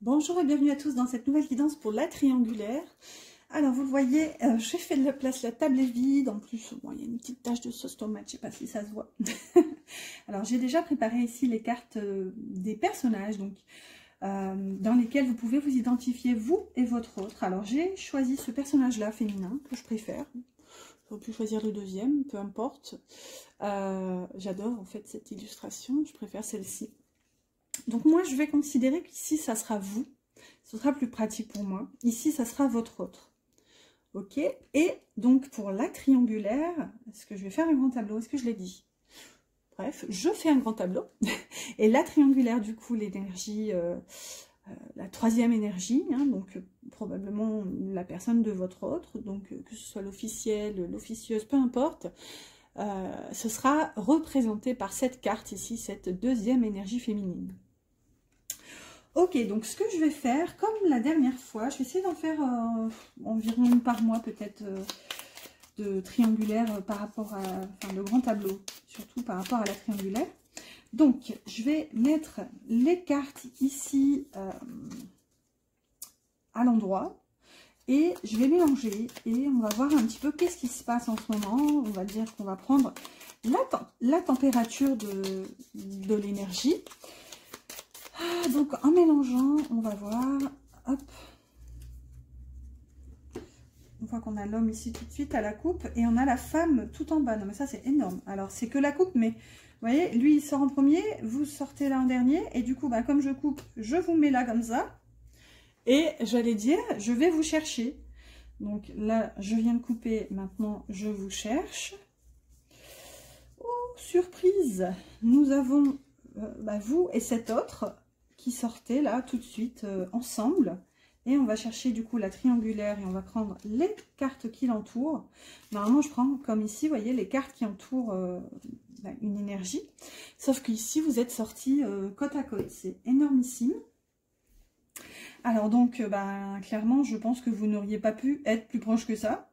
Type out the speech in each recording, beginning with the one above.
Bonjour et bienvenue à tous dans cette nouvelle guidance pour la triangulaire. Alors vous voyez, euh, j'ai fait de la place, la table est vide, en plus bon, il y a une petite tache de sauce tomate, je ne sais pas si ça se voit. Alors j'ai déjà préparé ici les cartes euh, des personnages, donc euh, dans lesquels vous pouvez vous identifier vous et votre autre. Alors j'ai choisi ce personnage-là féminin que je préfère. J'aurais pu choisir le deuxième, peu importe. J'adore en fait cette illustration, je préfère celle-ci. Donc moi, je vais considérer qu'ici, ça sera vous. Ce sera plus pratique pour moi. Ici, ça sera votre autre. Ok Et donc, pour la triangulaire, est-ce que je vais faire un grand tableau? Est-ce que je l'ai dit? Bref, je fais un grand tableau. Et la triangulaire, du coup, l'énergie, euh, euh, la troisième énergie, hein, donc probablement la personne de votre autre, donc que ce soit l'officiel, l'officieuse, peu importe, euh, ce sera représenté par cette carte ici, cette deuxième énergie féminine. Ok, donc ce que je vais faire, comme la dernière fois, je vais essayer d'en faire euh, environ une par mois peut-être euh, de triangulaire par rapport à, enfin le grand tableau, surtout par rapport à la triangulaire. Donc, je vais mettre les cartes ici à l'endroit et je vais mélanger et on va voir un petit peu qu'est-ce qui se passe en ce moment. On va dire qu'on va prendre la, température de, de l'énergie. Ah, donc en mélangeant, on va voir, hop, on voit qu'on a l'homme ici tout de suite à la coupe et on a la femme tout en bas. Non mais ça c'est énorme. Alors c'est que la coupe, mais vous voyez, lui il sort en premier, vous sortez là en dernier et du coup, bah, comme je coupe, je vous mets là comme ça. Et j'allais dire, je vais vous chercher. Donc là, je viens de couper, maintenant je vous cherche. Oh, surprise Nous avons euh, bah, vous et cet autre qui sortaient là tout de suite euh, ensemble. Et on va chercher du coup la triangulaire et on va prendre les cartes qui l'entourent. Normalement, je prends comme ici, vous voyez, les cartes qui entourent euh, bah, une énergie. Sauf qu'ici, vous êtes sortis côte à côte. C'est énormissime. Alors donc, euh, ben, clairement, je pense que vous n'auriez pas pu être plus proche que ça.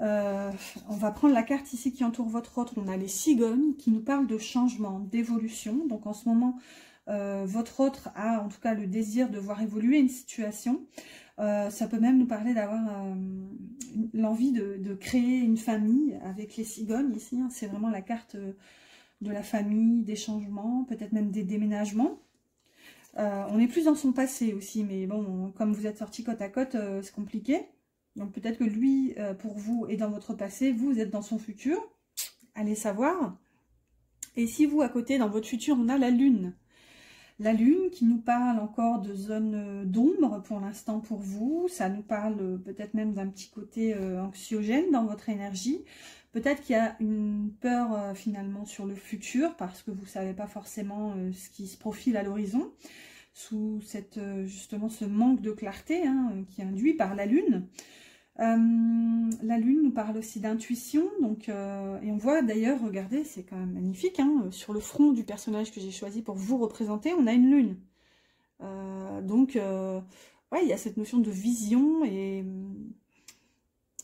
Euh, on va prendre la carte ici qui entoure votre autre. On a les cigognes qui nous parlent de changement, d'évolution. Donc en ce moment, euh, votre autre a en tout cas le désir de voir évoluer une situation. ça peut même nous parler d'avoir l'envie de, créer une famille avec les cigognes ici. Hein. C'est vraiment la carte de la famille, des changements, peut-être même des déménagements. Euh, on est plus dans son passé aussi, mais bon, comme vous êtes sortis côte à côte, euh, c'est compliqué. Donc peut-être que lui, euh, pour vous, est dans votre passé, vous, êtes dans son futur. Allez savoir. Et si vous, à côté, dans votre futur, on a la Lune. La Lune qui nous parle encore de zone d'ombre pour l'instant pour vous. Ça nous parle peut-être même d'un petit côté anxiogène dans votre énergie. Peut-être qu'il y a une peur finalement sur le futur parce que vous ne savez pas forcément ce qui se profile à l'horizon sous cette, euh, justement ce manque de clarté hein, qui est induit par la Lune. Euh, la Lune nous parle aussi d'intuition, donc euh, et on voit d'ailleurs, regardez, c'est quand même magnifique, hein, sur le front du personnage que j'ai choisi pour vous représenter, on a une Lune. donc, ouais, il y a cette notion de vision et,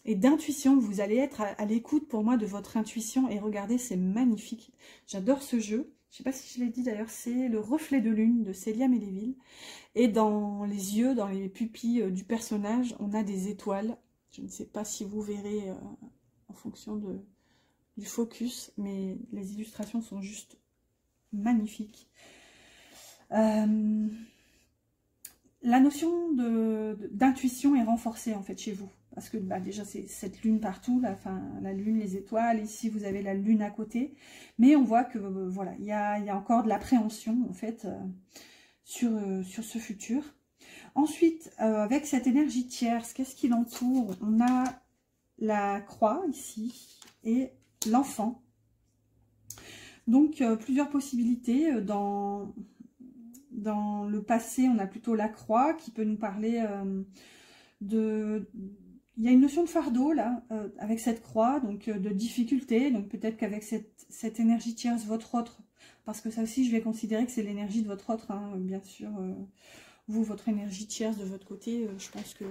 d'intuition. Vous allez être à l'écoute pour moi de votre intuition et regardez, c'est magnifique. J'adore ce jeu. Je ne sais pas si je l'ai dit d'ailleurs, c'est le reflet de lune de Célia Méléville. Et dans les yeux, dans les pupilles euh, du personnage, on a des étoiles. Je ne sais pas si vous verrez euh, en fonction du focus, mais les illustrations sont juste magnifiques. Euh, la notion d'intuition est renforcée en fait chez vous parce que bah, déjà c'est cette lune partout, la, lune, les étoiles, ici vous avez la lune à côté, mais on voit que euh, voilà, il y a, encore de l'appréhension en fait sur ce futur. Ensuite, avec cette énergie tierce, qu'est-ce qui l'entoure On a la croix ici et l'enfant. Donc plusieurs possibilités. Dans, dans le passé, on a plutôt la croix qui peut nous parler de il y a une notion de fardeau là, euh, avec cette croix, donc euh, de difficulté. Donc peut-être qu'avec cette, énergie tierce, votre autre, parce que ça aussi je vais considérer que c'est l'énergie de votre autre, hein, bien sûr. Euh, vous, votre énergie tierce de votre côté, je pense que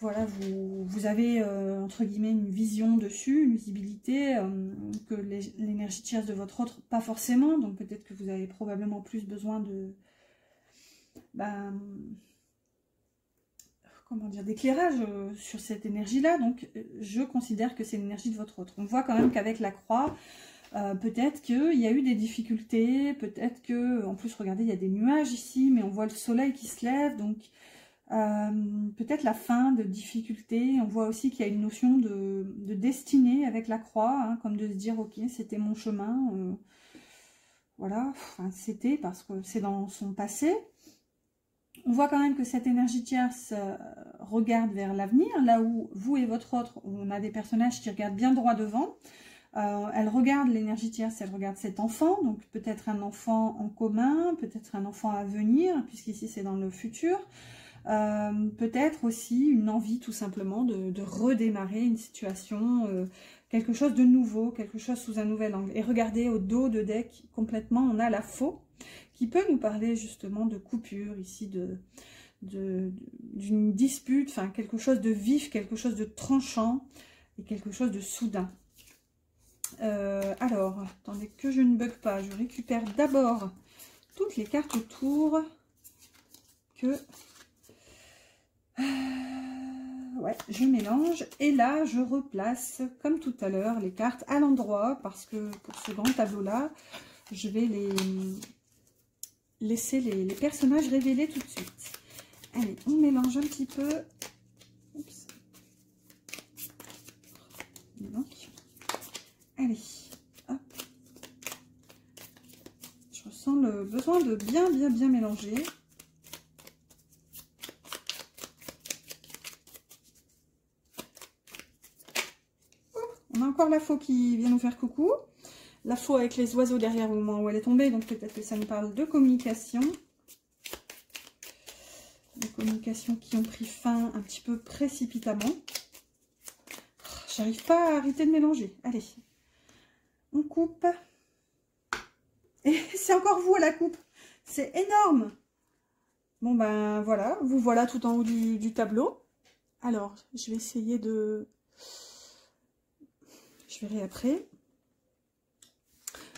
voilà, vous, avez entre guillemets une vision dessus, une visibilité, que l'énergie tierce de votre autre, pas forcément. Donc peut-être que vous avez probablement plus besoin de ben, comment dire, d'éclairage sur cette énergie-là. Donc, je considère que c'est l'énergie de votre autre. On voit quand même qu'avec la croix, peut-être qu'il y a eu des difficultés, peut-être que, en plus, regardez, il y a des nuages ici, mais on voit le soleil qui se lève, donc euh, peut-être la fin de difficultés. On voit aussi qu'il y a une notion de, destinée avec la croix, hein, comme de se dire, ok, c'était mon chemin. Euh, voilà, c'était parce que c'est dans son passé. On voit quand même que cette énergie tierce euh, regarde vers l'avenir, là où vous et votre autre, on a des personnages qui regardent bien droit devant. Elle regarde l'énergie tierce, elle regarde cet enfant, donc peut-être un enfant en commun, peut-être un enfant à venir, puisqu'ici c'est dans le futur. Euh, peut-être aussi une envie tout simplement de, redémarrer une situation, euh, quelque chose de nouveau, quelque chose sous un nouvel angle. Et regardez au dos de deck, complètement, on a la faux qui peut nous parler justement de coupure ici, de d'une dispute, enfin quelque chose de vif, quelque chose de tranchant et quelque chose de soudain. Euh, alors, attendez que je ne bug pas, je récupère d'abord toutes les cartes autour que euh, ouais, je mélange. Et là, je replace, comme tout à l'heure, les cartes à l'endroit. Parce que pour ce grand tableau-là, je vais les laisser les, personnages révélés tout de suite. Allez, on mélange un petit peu. Oups. Allez, hop. Je besoin de bien, bien, bien mélanger. la faux qui vient nous faire coucou. La faux avec les oiseaux derrière au moment où elle est tombée. Donc peut-être que ça nous parle de communication. Des communications qui ont pris fin un petit peu précipitamment. J'arrive pas à arrêter de mélanger. Allez, on coupe. C'est encore vous à la coupe. C'est énorme. Bon ben voilà, vous voilà tout en haut du tableau. Alors, je vais essayer de je verrai après.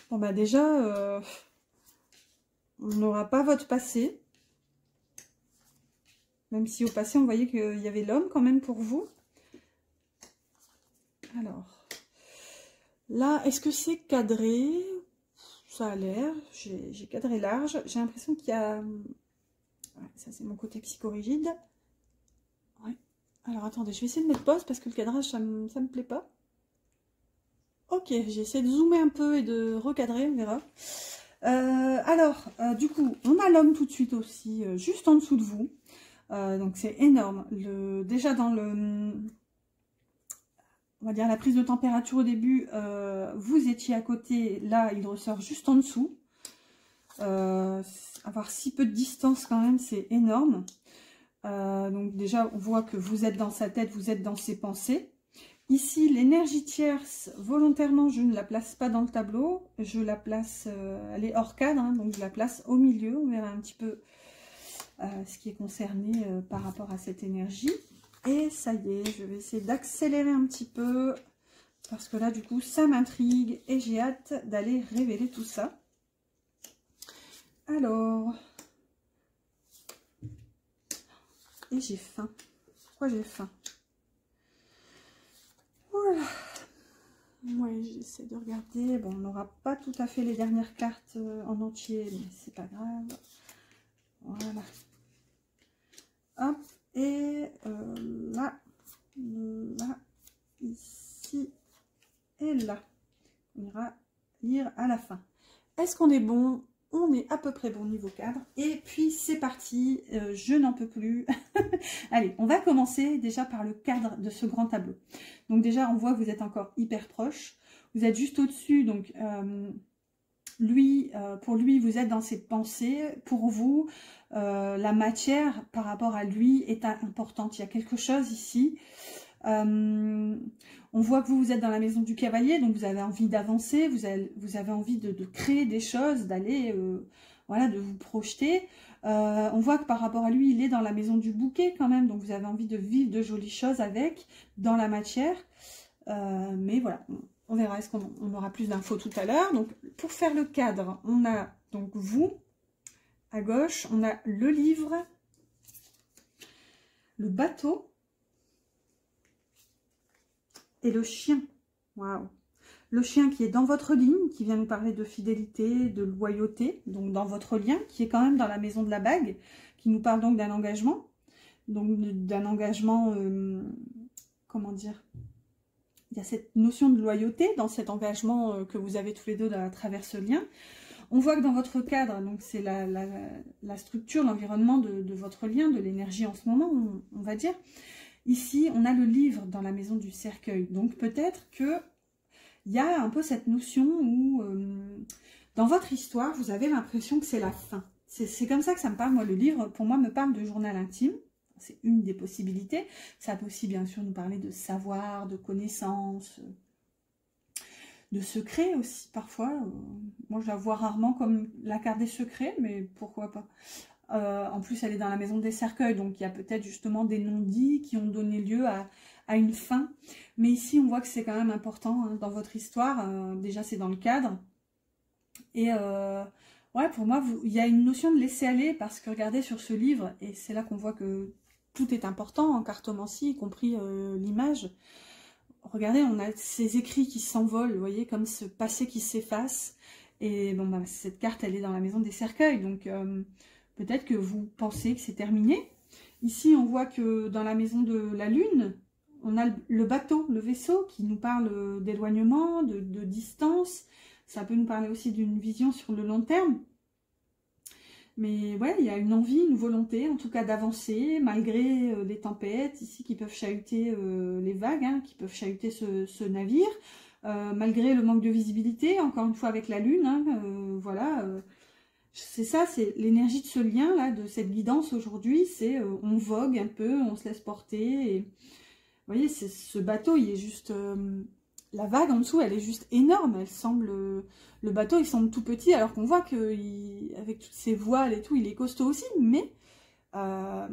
Bon, bah déjà, euh, on n'aura pas votre passé. Même si au passé, on voyait qu'il y avait l'homme quand même pour vous. Alors, là, est-ce que c'est cadré? Ça a l'air. J'ai cadré large. J'ai l'impression qu'il y a... ça, c'est mon côté psychorigide. Ouais. Alors, attendez, je vais essayer de mettre pause parce que le cadrage, ça ne me plaît pas. Ok, j'essaie de zoomer un peu et de recadrer, on verra. Euh, alors, euh, du coup, on a l'homme tout de suite aussi, euh, juste en dessous de vous. donc c'est énorme. Déjà dans le, on va dire la prise de température au début, vous étiez à côté, là il ressort juste en dessous. avoir si peu de distance quand même, c'est énorme. donc déjà, on voit que vous êtes dans sa tête, vous êtes dans ses pensées. Ici, l'énergie tierce, volontairement, je ne la place pas dans le tableau. Je la place, euh, elle est hors cadre, hein, donc je la place au milieu. On verra un petit peu euh, ce qui est concerné euh, par rapport à cette énergie. Et ça y est, je vais essayer d'accélérer un petit peu. Parce que là, du coup, ça m'intrigue et j'ai hâte d'aller révéler tout ça. Alors... Et j'ai faim. Pourquoi j'ai faim? Voilà. Ouais, j'essaie de regarder. Bon, on n'aura pas tout à fait les dernières cartes euh, en entier, mais c'est pas grave. Voilà. Hop, et euh, là, là, ici et là. On ira lire à la fin. Est-ce qu'on est bon? On est à peu près bon niveau cadre. Et puis c'est parti, euh, je n'en peux plus. Allez, on va commencer déjà par le cadre de ce grand tableau. Donc déjà, on voit que vous êtes encore hyper proche. Vous êtes juste au-dessus, donc euh, lui, pour lui, vous êtes dans ses pensées. Pour vous, la matière par rapport à lui est importante. Il y a quelque chose ici. on voit que vous, vous êtes dans la maison du cavalier, donc vous avez envie d'avancer, vous avez, envie de, créer des choses, d'aller, voilà, de vous projeter. on voit que par rapport à lui, il est dans la maison du bouquet quand même, donc vous avez envie de vivre de jolies choses avec, dans la matière. mais voilà, on verra, est-ce qu'on aura plus d'infos tout à l'heure. Donc, pour faire le cadre, on a donc vous À gauche, on a le livre, le bateau et le chien. Waouh Le chien qui est dans votre ligne, qui vient nous parler de fidélité, de loyauté, donc dans votre lien, qui est quand même dans la maison de la bague, qui nous parle donc d'un engagement, donc d'un engagement, euh, comment dire? Il y a cette notion de loyauté dans cet engagement euh, que vous avez tous les deux à travers ce lien. On voit que dans votre cadre, c'est la, structure, l'environnement de, votre lien, de l'énergie en ce moment, on, va dire. Ici, on a le livre dans la maison du cercueil. Donc peut-être que il y a un peu cette notion où, euh, dans votre histoire, vous avez l'impression que c'est la fin. C'est comme ça que ça me parle. Moi, le livre, pour moi, me parle de journal intime. C'est une des possibilités. Ça peut aussi, bien sûr, nous parler de savoir, de connaissances, de secrets aussi parfois. Euh, moi, je la vois rarement comme la carte des secrets, mais pourquoi pas. Euh, en plus, elle est dans la maison des cercueils, donc il y a peut-être justement des non-dits qui ont donné lieu à, une fin. Mais ici, on voit que c'est quand même important hein, dans votre histoire. Euh, déjà, c'est dans le cadre. Et ouais, pour moi, il y a une notion de laisser aller, parce que regardez sur ce livre, et c'est là qu'on voit que tout est important en cartomancie, y compris l'image regardez, on a ces écrits qui s'envolent, vous voyez, comme ce passé qui s'efface. Et bon, bah, cette carte, elle est dans la maison des cercueils, donc euh, peut-être que vous pensez que c'est terminé. Ici, on voit que dans la maison de la Lune, on a le bateau, le vaisseau, qui nous parle d'éloignement, de, de, distance. Ça peut nous parler aussi d'une vision sur le long terme. Mais ouais, il y a une envie, une volonté, en tout cas d'avancer, malgré euh, les tempêtes ici qui peuvent chahuter euh, les vagues, hein, qui peuvent chahuter ce, navire, euh, malgré le manque de visibilité, encore une fois avec la lune, hein, voilà. c'est ça, c'est l'énergie de ce lien, là, de cette guidance aujourd'hui, c'est on vogue un peu, on se laisse porter. Et, vous voyez, ce bateau, il est juste la vague en dessous, elle est juste énorme. Elle semble, le bateau, il semble tout petit, alors qu'on voit qu'avec toutes ses voiles et tout, il est costaud aussi. Mais, euh,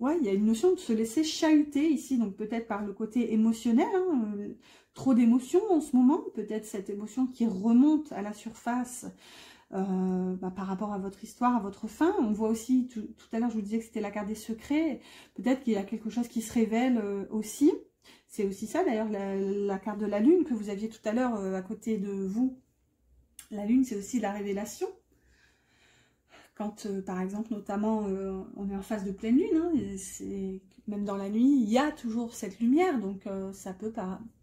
ouais, il y a une notion de se laisser chahuter ici, donc peut-être par le côté émotionnel, hein, trop d'émotions en ce moment, peut-être cette émotion qui remonte à la surface. Euh, bah, par rapport à votre histoire, à votre fin. On voit aussi, tout, à l'heure je vous disais que c'était la carte des secrets, peut-être qu'il y a quelque chose qui se révèle euh, aussi. C'est aussi ça d'ailleurs la, carte de la lune que vous aviez tout à l'heure euh, à côté de vous. La lune c'est aussi la révélation. Quand euh, par exemple notamment euh, on est en phase de pleine lune, hein, même dans la nuit il y a toujours cette lumière donc ça peut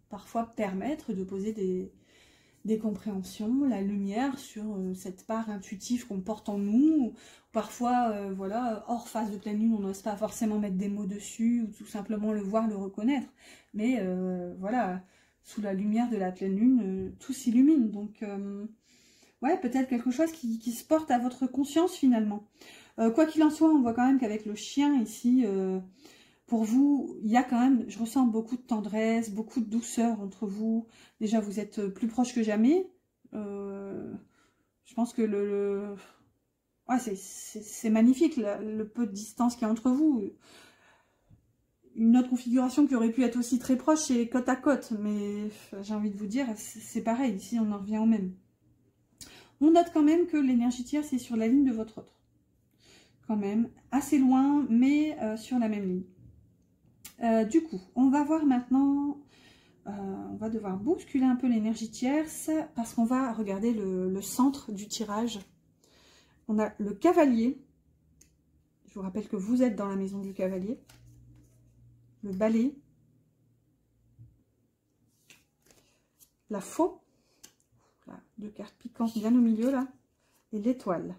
parfois permettre de poser des, des compréhensions, la lumière sur euh, cette part intuitive qu'on porte en nous. Parfois, euh, voilà, hors phase de pleine lune, on n'ose pas forcément mettre des mots dessus ou tout simplement le voir, le reconnaître. Mais euh, voilà, sous la lumière de la pleine lune, tout s'illumine. Donc, ouais, peut-être quelque chose qui, qui, se porte à votre conscience finalement. quoi qu'il en soit, on voit quand même qu'avec le chien ici pour vous, il y a quand même, je ressens beaucoup de tendresse, beaucoup de douceur entre vous. Déjà, vous êtes plus proches que jamais. Euh, je pense que le... Ouais, c'est magnifique, le, peu de distance qu'il y a entre vous. Une autre configuration qui aurait pu être aussi très proche, c'est côte à côte. Mais j'ai envie de vous dire, c'est pareil, ici on en revient au même. On note quand même que l'énergie tierce est sur la ligne de votre autre. Quand même, assez loin, mais euh, sur la même ligne. Euh, du coup, on va voir maintenant, euh, on va devoir bousculer un peu l'énergie tierce parce qu'on va regarder le, centre du tirage. On a le cavalier. Je vous rappelle que vous êtes dans la maison du cavalier. Le balai. La faux. deux cartes piquantes bien au milieu là. Et l'étoile.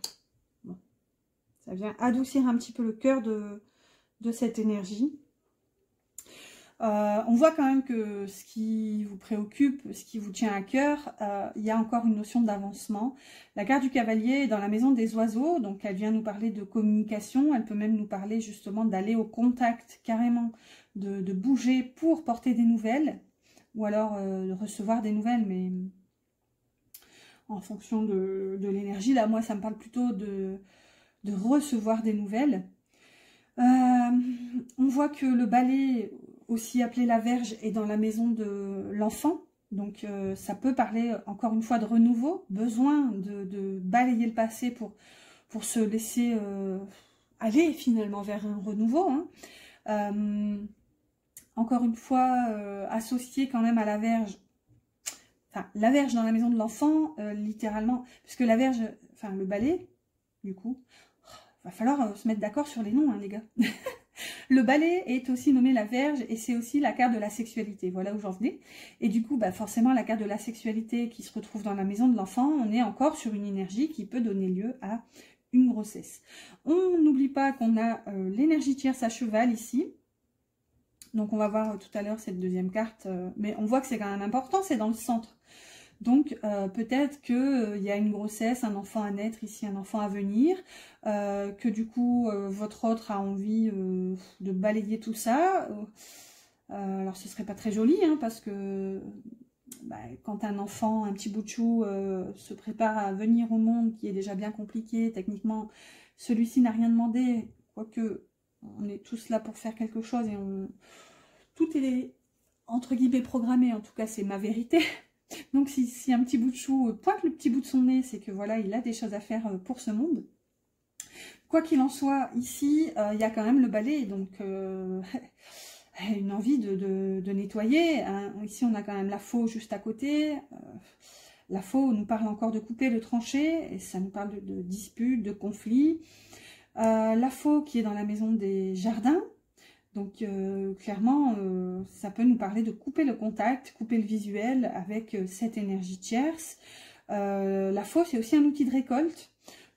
Ça vient adoucir un petit peu le cœur de, de cette énergie. Euh, on voit quand même que ce qui vous préoccupe, ce qui vous tient à cœur, euh, il y a encore une notion d'avancement. La carte du cavalier est dans la maison des oiseaux, donc elle vient nous parler de communication, elle peut même nous parler justement d'aller au contact carrément, de, bouger pour porter des nouvelles, ou alors euh, de recevoir des nouvelles, mais en fonction de, l'énergie. Là, moi, ça me parle plutôt de, de recevoir des nouvelles. on voit que le balai aussi appelé la Verge, est dans la maison de l'enfant. Donc ça peut parler encore une fois de renouveau, besoin de, balayer le passé pour, pour se laisser aller finalement vers un renouveau. Hein. encore une fois, associé quand même à la verge, enfin la verge dans la maison de l'enfant, littéralement, puisque la verge, enfin le balai, du coup, va falloir euh, se mettre d'accord sur les noms, hein, les gars. le balai est aussi nommé la Verge et c'est aussi la carte de la sexualité. Voilà où j'en venais. Et du coup, bah, forcément, la carte de la sexualité qui se retrouve dans la maison de l'enfant, on est encore sur une énergie qui peut donner lieu à une grossesse. On n'oublie pas qu'on a euh, l'énergie tierce à cheval ici. Donc on va voir euh, tout à l'heure cette deuxième carte, mais on voit que c'est quand même important, c'est dans le centre. Donc euh, peut-être qu'il euh, y a une grossesse, un enfant à naître ici, un enfant à venir, euh, que du coup votre autre a envie de balayer tout ça. alors ce serait pas très joli hein, parce que bah, quand un enfant, un petit bout de chou se prépare à venir au monde qui est déjà bien compliqué, techniquement celui-ci n'a rien demandé, quoique on est tous là pour faire quelque chose et on... tout est entre guillemets programmé, en tout cas c'est ma vérité. Donc si, un petit bout de chou euh, pointe le petit bout de son nez, c'est que voilà, il a des choses à faire euh, pour ce monde. Quoi qu'il en soit, ici, euh, il y a quand même le balai, donc une envie de, nettoyer. Hein. Ici, on a quand même la faux juste à côté. la faux nous parle encore de couper, de trancher, et ça nous parle de, de disputes, de conflits. la faux qui est dans la maison des jardins, donc euh, clairement, euh, ça peut nous parler de couper le contact, couper le visuel avec euh, cette énergie tierce. la faux, c'est aussi un outil de récolte.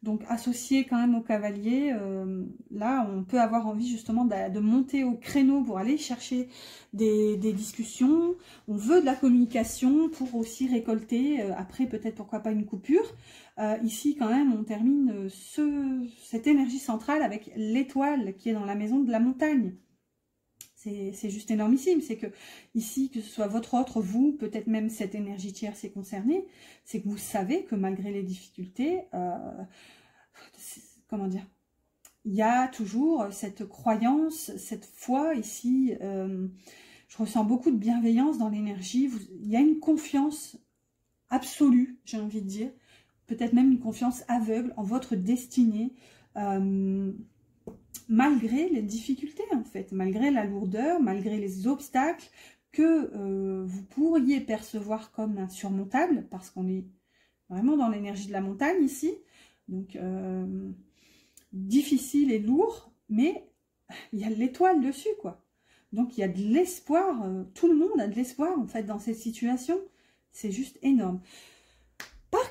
Donc associé quand même au cavalier, là on peut avoir envie justement de, monter au créneau pour aller chercher des, discussions. On veut de la communication pour aussi récolter, après peut-être pourquoi pas une coupure. ici quand même on termine cette énergie centrale avec l'étoile qui est dans la maison de la montagne. C'est juste énormissime. C'est que ici, que ce soit votre autre, vous, peut-être même cette énergie tierce est concernée, c'est que vous savez que malgré les difficultés, euh, comment dire, il y a toujours cette croyance, cette foi ici. Euh, je ressens beaucoup de bienveillance dans l'énergie. Il y a une confiance absolue, j'ai envie de dire. Peut-être même une confiance aveugle en votre destinée. Euh, malgré les difficultés en fait, malgré la lourdeur, malgré les obstacles que euh, vous pourriez percevoir comme insurmontables, parce qu'on est vraiment dans l'énergie de la montagne ici, donc euh, difficile et lourd, mais il y a l'étoile dessus quoi. Donc il y a de l'espoir, euh, tout le monde a de l'espoir en fait dans cette situation, c'est juste énorme.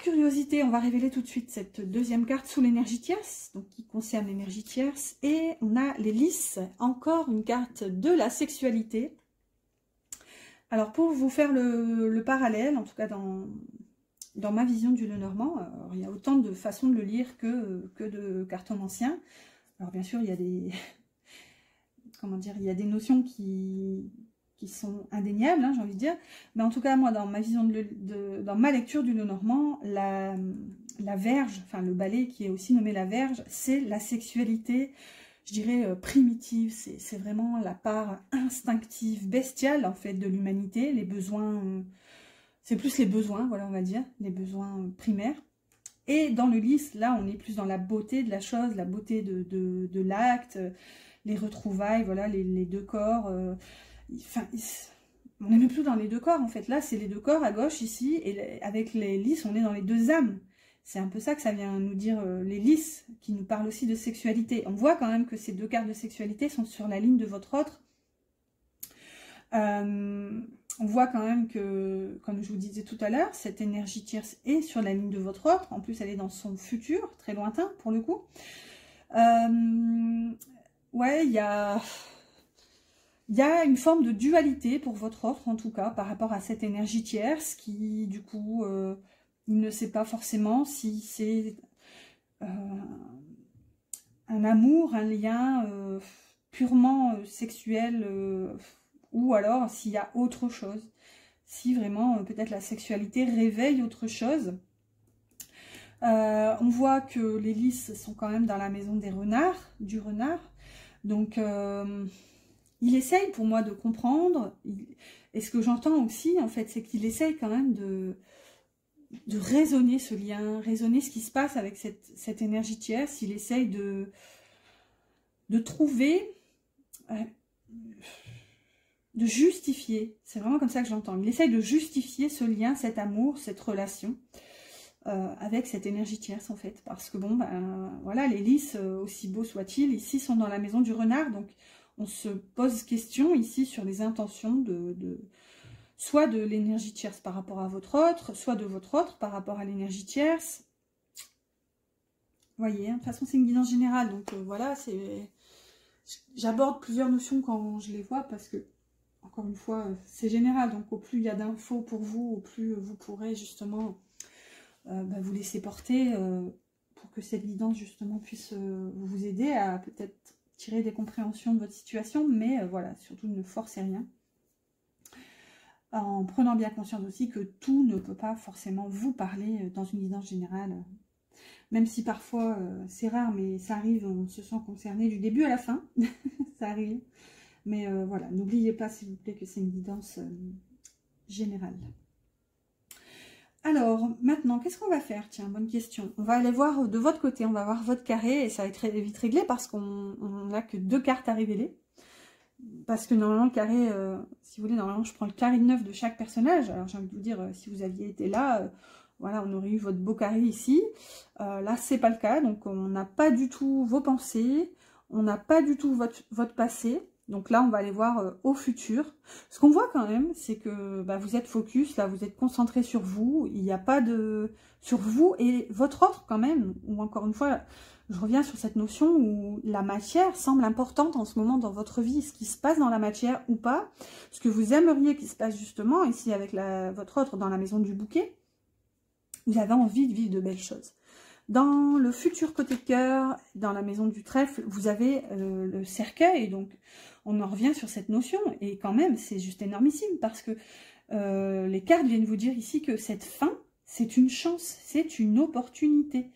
Curiosité, on va révéler tout de suite cette deuxième carte sous l'énergie tierce, donc qui concerne l'énergie tierce. Et on a les lys, encore une carte de la sexualité. Alors pour vous faire le, parallèle, en tout cas dans, ma vision du Lenormand, il y a autant de façons de le lire que, que de cartomanciens. Alors bien sûr, il y a des... Comment dire, il y a des notions qui, qui sont indéniables, hein, j'ai envie de dire. Mais en tout cas, moi, dans ma vision de, dans ma lecture du Lenormand, la, la verge, enfin le ballet qui est aussi nommé la verge, c'est la sexualité, je dirais, euh, primitive. C'est vraiment la part instinctive, bestiale, en fait, de l'humanité, les besoins... Euh, c'est plus les besoins, voilà, on va dire, les besoins primaires. Et dans le lys, là, on est plus dans la beauté de la chose, la beauté de, de, l'acte, les retrouvailles, voilà, les, les deux corps... On n'est même plus dans les deux corps en fait. Là, c'est les deux corps à gauche ici, et avec les lys, on est dans les deux âmes. C'est un peu ça que ça vient nous dire euh, les lys, qui nous parlent aussi de sexualité. On voit quand même que ces deux cartes de sexualité sont sur la ligne de votre autre. Euh, on voit quand même que, comme je vous disais tout à l'heure, cette énergie tierce est sur la ligne de votre autre. En plus, elle est dans son futur, très lointain pour le coup. Euh, ouais, il y a il y a une forme de dualité pour votre offre, en tout cas, par rapport à cette énergie tierce qui, du coup, euh, il ne sait pas forcément si c'est euh, un amour, un lien euh, purement sexuel ou alors s'il y a autre chose. Si vraiment, peut-être la sexualité réveille autre chose. on voit que les lys sont quand même dans la maison des renards, du renard. Donc, il essaye pour moi de comprendre. et ce que j'entends aussi, en fait, c'est qu'il essaye quand même de, raisonner ce lien, raisonner ce qui se passe avec cette, énergie tierce. Il essaye de, de trouver, euh, de justifier. C'est vraiment comme ça que j'entends. Il essaye de justifier ce lien, cet amour, cette relation. Euh, avec cette énergie tierce en fait parce que bon ben voilà les lys euh, aussi beaux soient-ils ici sont dans la maison du renard donc on se pose question ici sur les intentions de, soit de l'énergie tierce par rapport à votre autre, soit de votre autre par rapport à l'énergie tierce. Voyez, hein, de toute façon c'est une guidance générale, donc euh, voilà, c'est j'aborde plusieurs notions quand je les vois parce que, encore une fois, c'est général, donc au plus il y a d'infos pour vous, au plus vous pourrez justement euh, bah, vous laisser porter euh, pour que cette guidance justement puisse vous aider à peut-être tirer des compréhensions de votre situation, mais euh, voilà, surtout ne forcez rien. En prenant bien conscience aussi que tout ne peut pas forcément vous parler euh, dans une guidance générale. Même si parfois euh, c'est rare, mais ça arrive, on se sent concerné du début à la fin. ça arrive. Mais voilà, n'oubliez pas s'il vous plaît que c'est une guidance générale. Alors, maintenant, qu'est-ce qu'on va faire? Tiens, bonne question. On va aller voir de votre côté, on va voir votre carré et ça va être vite réglé parce qu'on n'a que deux cartes à révéler. Parce que normalement, le carré, euh, si vous voulez, normalement, je prends le carré de neuf de chaque personnage. Alors, j'ai envie de vous dire, euh, si vous aviez été là, euh, voilà, on aurait eu votre beau carré ici. là, c'est pas le cas, donc on n'a pas du tout vos pensées, on n'a pas du tout votre, votre passé. Donc là, on va aller voir euh, au futur. Ce qu'on voit quand même, c'est que bah, vous êtes focus, là, vous êtes concentré sur vous. Il n'y a pas de... sur vous et votre autre quand même. Ou encore une fois, je reviens sur cette notion où la matière semble importante en ce moment dans votre vie. Ce qui se passe dans la matière ou pas. Ce que vous aimeriez qu'il se passe justement ici avec votre autre dans la maison du bouquet. Vous avez envie de vivre de belles choses. Dans le futur côté cœur, dans la maison du trèfle, vous avez euh, le cercueil. Donc, on en revient sur cette notion. Et quand même, c'est juste énormissime parce que euh, les cartes viennent vous dire ici que cette fin, c'est une chance, c'est une opportunité.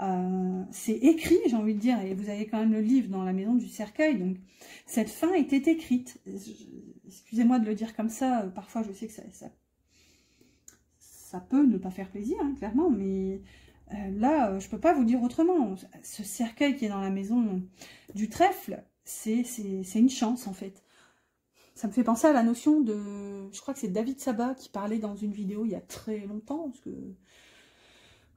Euh, c'est écrit, j'ai envie de dire, et vous avez quand même le livre dans la maison du cercueil, donc cette fin était écrite. Excusez-moi de le dire comme ça, parfois je sais que ça, ça, peut ne pas faire plaisir, hein, clairement, mais là, je ne peux pas vous dire autrement. Ce cercueil qui est dans la maison du trèfle, c'est une chance en fait. Ça me fait penser à la notion de... Je crois que c'est David Sabat qui parlait dans une vidéo il y a très longtemps, parce que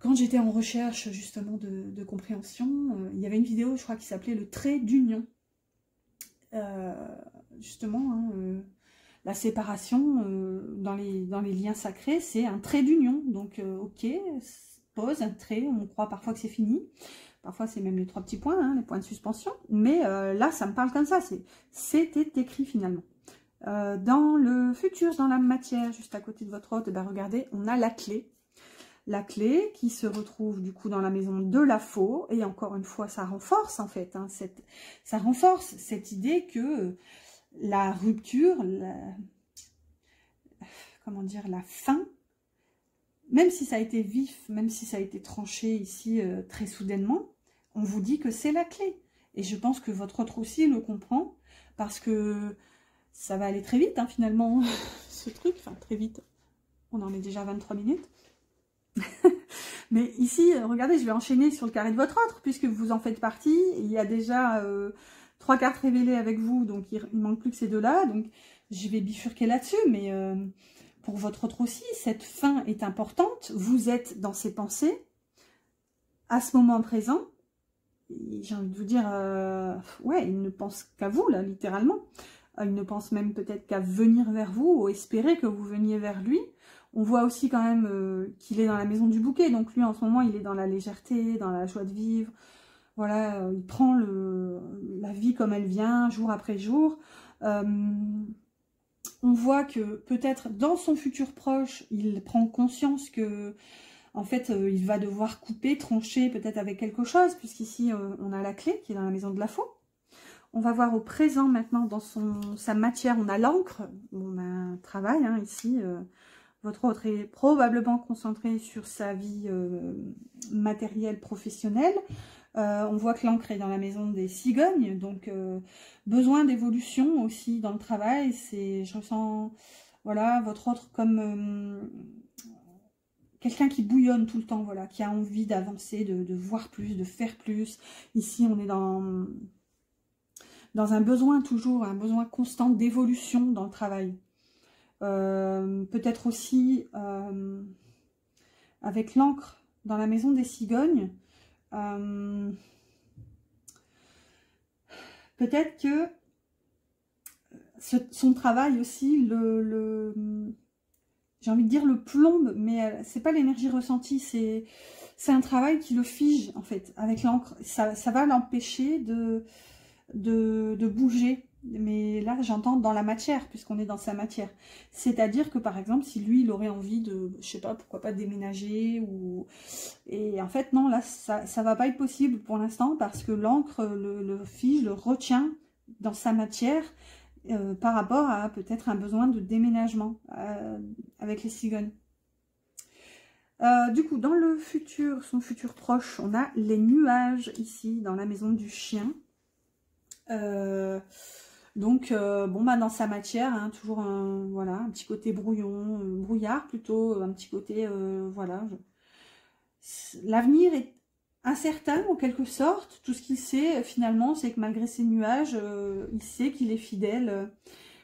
quand j'étais en recherche justement de, compréhension, euh, il y avait une vidéo, je crois, qui s'appelait Le trait d'union. Euh, justement, hein, euh, la séparation dans, les, dans les liens sacrés, c'est un trait d'union. Donc, ok, un trait, on croit parfois que c'est fini. Parfois, c'est même les trois petits points, hein, les points de suspension. Mais euh, là, ça me parle comme ça. C'était écrit finalement. Euh, dans le futur, dans la matière, juste à côté de votre hôte, ben, regardez, on a la clé. La clé qui se retrouve du coup dans la maison de la faux. Et encore une fois, ça renforce en fait. Hein, ça renforce cette idée que la rupture, comment dire, la fin même si ça a été vif, même si ça a été tranché ici euh, très soudainement, on vous dit que c'est la clé. Et je pense que votre autre aussi le comprend, parce que ça va aller très vite, hein, finalement, ce truc. Enfin, très vite. On en est déjà 23 minutes. Mais ici, regardez, je vais enchaîner sur le carré de votre autre, puisque vous en faites partie. Il y a déjà euh, trois cartes révélées avec vous, donc il ne manque plus que ces deux-là. Donc, je vais bifurquer là-dessus, mais... Euh, pour votre autre aussi, cette fin est importante. Vous êtes dans ses pensées à ce moment présent. J'ai envie de vous dire, euh, ouais, il ne pense qu'à vous, là, littéralement. Euh, il ne pense même peut-être qu'à venir vers vous ou espérer que vous veniez vers lui. On voit aussi quand même euh, qu'il est dans la maison du bouquet. Donc lui, en ce moment, il est dans la légèreté, dans la joie de vivre. Voilà, il prend le, la vie comme elle vient, jour après jour on voit que peut-être dans son futur proche, il prend conscience que en fait, euh, il va devoir couper, trancher peut-être avec quelque chose, puisqu'ici, euh, on a la clé qui est dans la maison de la faux. On va voir au présent maintenant, dans sa matière, on a l'encre. On a un travail hein, ici. Euh, votre autre est probablement concentré sur sa vie matérielle, professionnelle. Euh, on voit que l'encre est dans la maison des cigognes, donc euh, besoin d'évolution aussi dans le travail. C'est, je ressens, voilà, votre autre comme euh, quelqu'un qui bouillonne tout le temps, voilà, qui a envie d'avancer, de, voir plus, de faire plus. Ici, on est dans, dans un besoin toujours, un besoin constant d'évolution dans le travail. Peut-être aussi avec l'encre dans la maison des cigognes, euh, peut-être que son travail aussi, le, j'ai envie de dire le plombe, mais euh, c'est pas l'énergie ressentie, c'est un travail qui le fige en fait avec l'encre. Ça, va l'empêcher de, de, bouger mais là j'entends dans la matière, puisqu'on est dans sa matière. C'est-à-dire que par exemple, si lui, il aurait envie de, je sais pas, pourquoi pas déménager, ou... Et en fait, non, là, ça, ça va pas être possible pour l'instant, parce que l'encre, le, le fige, le retient dans sa matière, euh, par rapport à peut-être un besoin de déménagement euh, avec les cigognes. Euh, du coup, dans le futur, son futur proche, on a les nuages ici, dans la maison du chien. Euh, donc, euh, bon, bah, dans sa matière, hein, toujours un, voilà, un petit côté brouillon, euh, brouillard plutôt, un petit côté, euh, voilà. L'avenir est incertain en quelque sorte. Tout ce qu'il sait, finalement, c'est que malgré ces nuages, il sait qu'il est fidèle,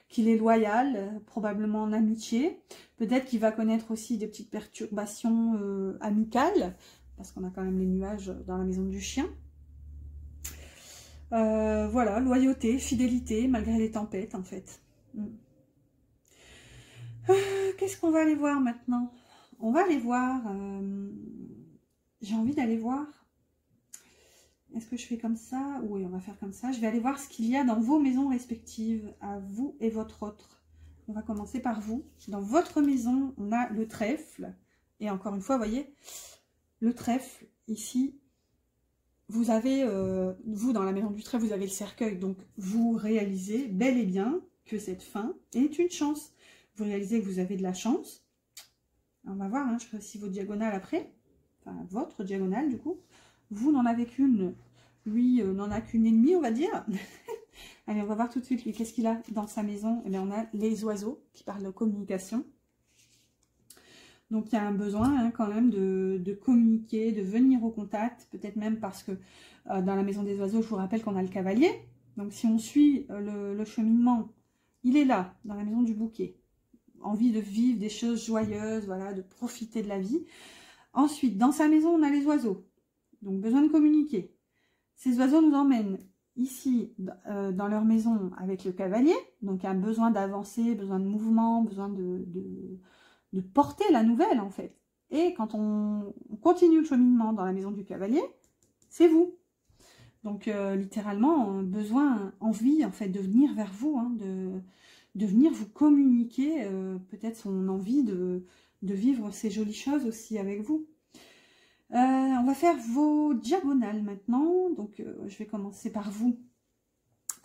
qu'il est loyal, probablement en amitié. Peut-être qu'il va connaître aussi des petites perturbations amicales, parce qu'on a quand même les nuages dans la maison du chien. Euh, voilà, loyauté, fidélité, malgré les tempêtes, en fait. Mm. Euh, qu'est-ce qu'on va aller voir maintenant? On va aller voir... Euh, j'ai envie d'aller voir... Est-ce que je fais comme ça? Oui, on va faire comme ça. Je vais aller voir ce qu'il y a dans vos maisons respectives, à vous et votre autre. On va commencer par vous. Dans votre maison, on a le trèfle. Et encore une fois, voyez, le trèfle, ici, vous avez, euh, vous dans la maison du trait, vous avez le cercueil, donc vous réalisez bel et bien que cette fin est une chance. Vous réalisez que vous avez de la chance. On va voir, hein, je ferai aussi vos diagonales après, enfin votre diagonale du coup. Vous n'en avez qu'une, lui euh, n'en a qu'une et demie, on va dire. Allez, on va voir tout de suite lui, qu'est-ce qu'il a dans sa maison Eh bien, on a les oiseaux qui parlent de communication. Donc il y a un besoin hein, quand même de, communiquer, de venir au contact, peut-être même parce que euh, dans la maison des oiseaux, je vous rappelle qu'on a le cavalier. Donc si on suit euh, le, cheminement, il est là, dans la maison du bouquet. Envie de vivre des choses joyeuses, voilà, de profiter de la vie. Ensuite, dans sa maison, on a les oiseaux. Donc besoin de communiquer. Ces oiseaux nous emmènent ici euh, dans leur maison avec le cavalier. Donc un besoin d'avancer, besoin de mouvement, besoin de de porter la nouvelle, en fait. Et quand on, continue le cheminement dans la maison du cavalier, c'est vous. Donc, euh, littéralement, besoin, envie, en fait, de venir vers vous, hein, de, de venir vous communiquer euh, peut-être son envie de, de, vivre ces jolies choses aussi avec vous. Euh, on va faire vos diagonales maintenant. Donc, je vais commencer par vous.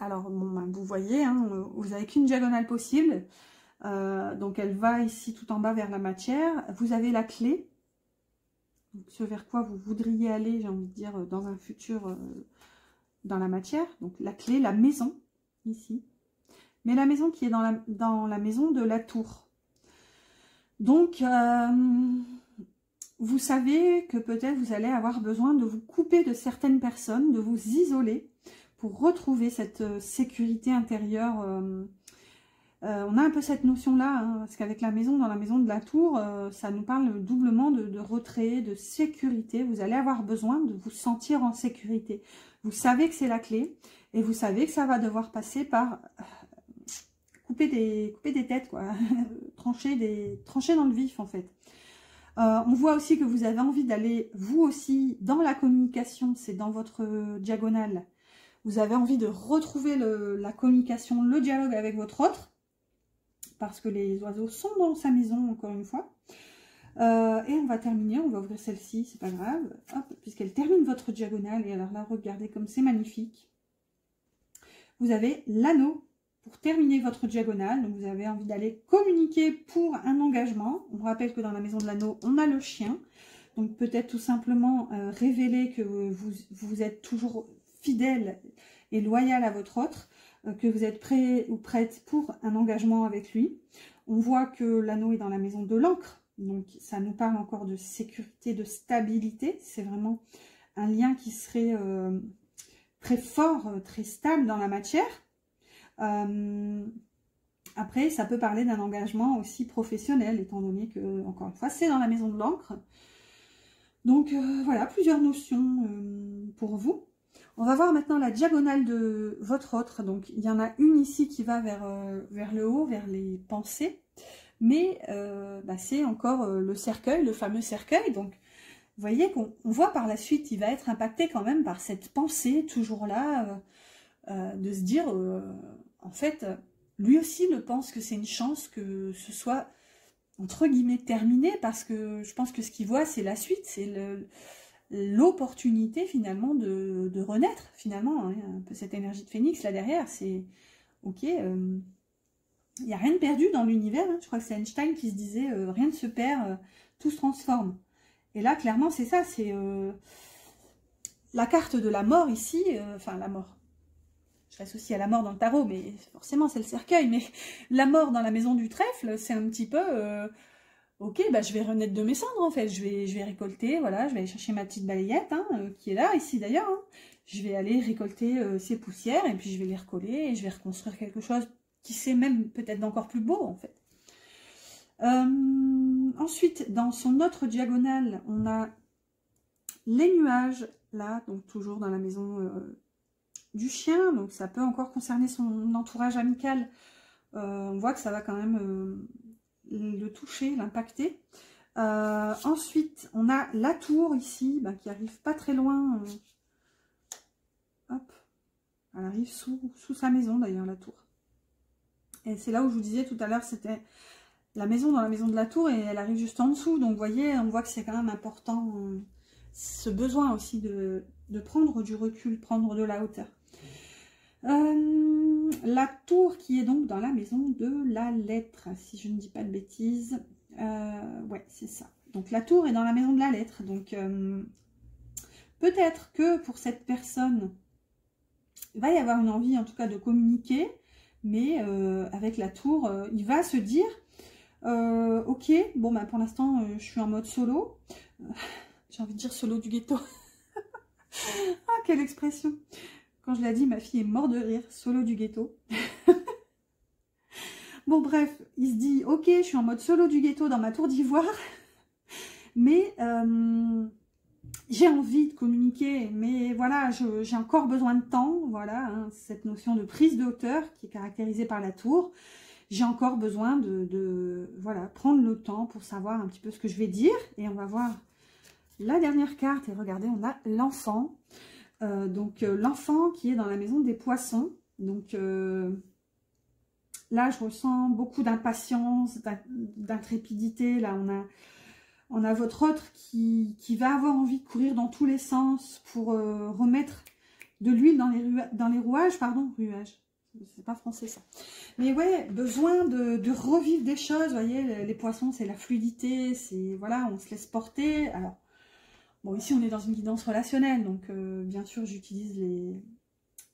Alors, ben, vous voyez, hein, vous n'avez qu'une diagonale possible. Euh, donc elle va ici tout en bas vers la matière. Vous avez la clé, ce vers quoi vous voudriez aller, j'ai envie de dire, dans un futur euh, dans la matière. Donc la clé, la maison, ici. Mais la maison qui est dans la, maison de la tour. Donc, euh, vous savez que peut-être vous allez avoir besoin de vous couper de certaines personnes, de vous isoler pour retrouver cette sécurité intérieure euh, on a un peu cette notion-là, hein, parce qu'avec la maison, dans la maison de la tour, euh, ça nous parle doublement de, retrait, de sécurité. Vous allez avoir besoin de vous sentir en sécurité. Vous savez que c'est la clé, et vous savez que ça va devoir passer par euh, couper, des, têtes, quoi. trancher, des, trancher dans le vif, en fait. on voit aussi que vous avez envie d'aller, vous aussi, dans la communication, c'est dans votre diagonale. Vous avez envie de retrouver la communication, le dialogue avec votre autre parce que les oiseaux sont dans sa maison, encore une fois. Euh, et on va terminer, on va ouvrir celle-ci, c'est pas grave, puisqu'elle termine votre diagonale. Et alors là, regardez comme c'est magnifique. Vous avez l'anneau pour terminer votre diagonale. Donc vous avez envie d'aller communiquer pour un engagement. On rappelle que dans la maison de l'anneau, on a le chien. Donc peut-être tout simplement révéler que vous, vous êtes toujours fidèle et loyal à votre autre, que vous êtes prêt ou prête pour un engagement avec lui. On voit que l'anneau est dans la maison de l'encre, donc ça nous parle encore de sécurité, de stabilité. C'est vraiment un lien qui serait euh, très fort, euh, très stable dans la matière. Euh, après, ça peut parler d'un engagement aussi professionnel, étant donné que, encore une fois, c'est dans la maison de l'encre. Donc voilà, plusieurs notions pour vous. On va voir maintenant la diagonale de votre autre. Donc il y en a une ici qui va vers, vers le haut, vers les pensées. Mais bah, c'est encore le cercueil, le fameux cercueil. Donc vous voyez qu'on voit par la suite, il va être impacté quand même par cette pensée toujours là, euh, euh, de se dire, euh, en fait, lui aussi le pense que c'est une chance que ce soit, entre guillemets, terminé, parce que je pense que ce qu'il voit, c'est la suite, c'est l'opportunité finalement de, renaître, finalement, hein, un peu cette énergie de phénix là derrière, c'est, ok, il n'y a rien de perdu dans l'univers, hein. je crois que c'est Einstein qui se disait, rien ne se perd, tout se transforme. Et là, clairement, c'est ça, c'est euh, la carte de la mort ici, euh, enfin la mort. Je l'associe à la mort dans le tarot, mais forcément c'est le cercueil, mais la mort dans la maison du trèfle, c'est un petit peu, euh, ok, bah, je vais renaître de mes cendres en fait, je vais, je vais récolter, voilà, je vais aller chercher ma petite balayette, hein, qui est là, ici d'ailleurs, hein. je vais aller récolter ces poussières, et puis je vais les recoller, et je vais reconstruire quelque chose qui sait même peut-être d'encore plus beau en fait. Euh, ensuite, dans son autre diagonale, on a les nuages, là, donc toujours dans la maison euh, du chien, donc ça peut encore concerner son entourage amical. Euh, on voit que ça va quand même le toucher, l'impacter. ensuite, on a la tour ici, bah, qui arrive pas très loin. hop, elle arrive sous, sous sa maison d'ailleurs, la tour. Et c'est là où je vous disais tout à l'heure, c'était la maison dans la maison de la tour et elle arrive juste en dessous. Donc vous voyez, on voit que c'est quand même important euh, ce besoin aussi de, prendre du recul, prendre de la hauteur. Euh, la tour qui est donc dans la maison de la lettre, si je ne dis pas de bêtises. Euh, ouais, c'est ça. Donc la tour est dans la maison de la lettre. Donc peut-être que pour cette personne, il va y avoir une envie en tout cas de communiquer, mais avec la tour, il va se dire euh, ok, bon bah pour l'instant euh, je suis en mode solo. J'ai envie de dire solo du ghetto. ah quelle expression Quand je l'ai dit, ma fille est morte de rire, solo du ghetto. bon bref, il se dit ok, je suis en mode solo du ghetto dans ma tour d'ivoire. mais euh, j'ai envie de communiquer, mais voilà, j'ai encore besoin de temps, voilà, hein, cette notion de prise de hauteur qui est caractérisée par la tour j'ai encore besoin de, voilà, prendre le temps pour savoir un petit peu ce que je vais dire. Et on va voir la dernière carte. Et regardez, on a l'enfant. Euh, donc, euh, l'enfant qui est dans la maison des poissons. Donc, euh, là, je ressens beaucoup d'impatience, d'intrépidité. Là, on a, on a votre autre qui, va avoir envie de courir dans tous les sens pour remettre de l'huile dans les, rouages. Pardon, ruages c'est pas français ça. Mais ouais, besoin de, revivre des choses, vous voyez, les, poissons c'est la fluidité, c'est voilà, on se laisse porter. Bon ici on est dans une guidance relationnelle, donc euh, bien sûr j'utilise les,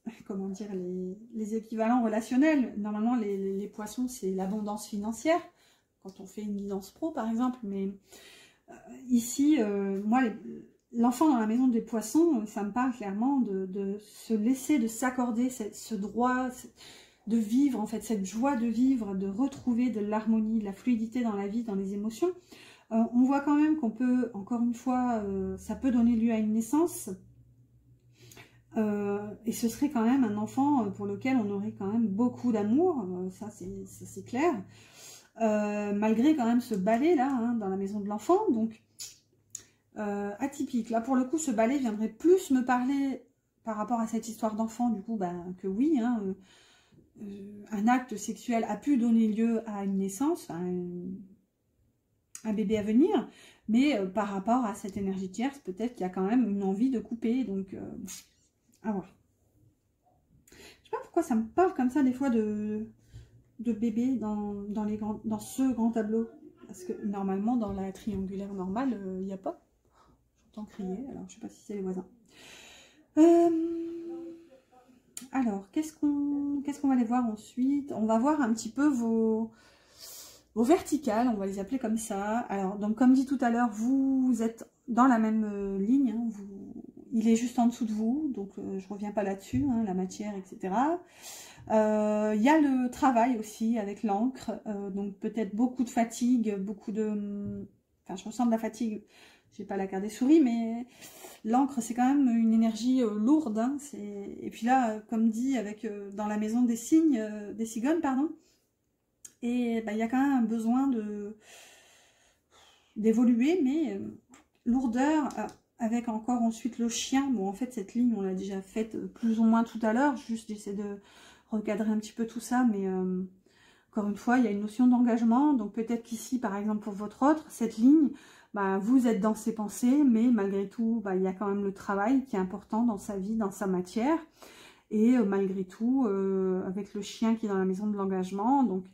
comment dire, les, équivalents relationnels. Normalement les, poissons c'est l'abondance financière, quand on fait une guidance pro par exemple, mais euh, ici, euh, moi l'enfant dans la maison des poissons, ça me parle clairement de, se laisser, de s'accorder ce droit de vivre, en fait, cette joie de vivre, de retrouver de l'harmonie, de la fluidité dans la vie, dans les émotions. Euh, on voit quand même qu'on peut, encore une fois, euh, ça peut donner lieu à une naissance. Euh, et ce serait quand même un enfant pour lequel on aurait quand même beaucoup d'amour, ça c'est clair. malgré quand même ce balai là, hein, dans la maison de l'enfant. Donc, atypique. Là, pour le coup, ce balai viendrait plus me parler par rapport à cette histoire d'enfant, du coup, ben, que oui, hein, un acte sexuel a pu donner lieu à une naissance, un bébé à venir, mais par rapport à cette énergie tierce, peut-être qu'il y a quand même une envie de couper, donc à voir. Je sais pas pourquoi ça me parle comme ça des fois de, bébé dans, les dans ce grand tableau, parce que normalement dans la triangulaire normale, il n'y a pas. entend crier. Alors, je sais pas si c'est les voisins. Euh, alors, qu'est-ce qu'on qu'est-ce qu'on va aller voir ensuite? On va voir un petit peu vos, vos verticales, on va les appeler comme ça. Alors, donc comme dit tout à l'heure, vous êtes dans la même euh, ligne. Hein, il est juste en dessous de vous, donc euh, je reviens pas là-dessus, hein, la matière, etc. Euh, il y a le travail aussi avec l'encre, donc peut-être beaucoup de fatigue, beaucoup de... Enfin, je ressens de la fatigue, j'ai pas la carte des souris, mais l'encre, c'est quand même une énergie lourde. Hein, et puis là, comme dit, avec dans la maison des cygnes, des cigognes, pardon, et bah, il y a quand même un besoin d'évoluer, mais lourdeur, avec encore ensuite le chien. Bon, en fait, cette ligne, on l'a déjà faite plus ou moins tout à l'heure. Juste, j'essaie de recadrer un petit peu tout ça, mais euh, encore une fois, il y a une notion d'engagement. Donc, peut-être qu'ici, par exemple, pour votre autre, cette ligne, bah, vous êtes dans ses pensées, mais malgré tout, bah, il y a quand même le travail qui est important dans sa vie, dans sa matière. Et euh, malgré tout, euh, avec le chien qui est dans la maison de l'engagement, donc